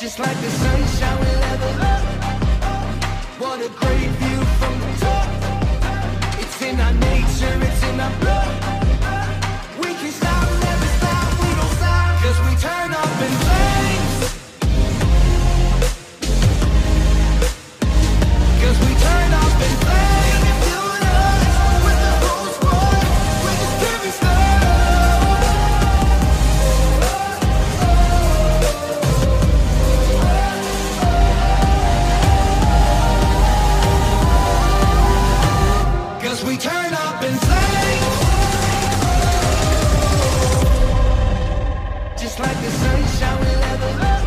Just like the sunshine, we level up. What a great view from the top. It's in our nature, it's in our blood. like the sunshine will ever burn.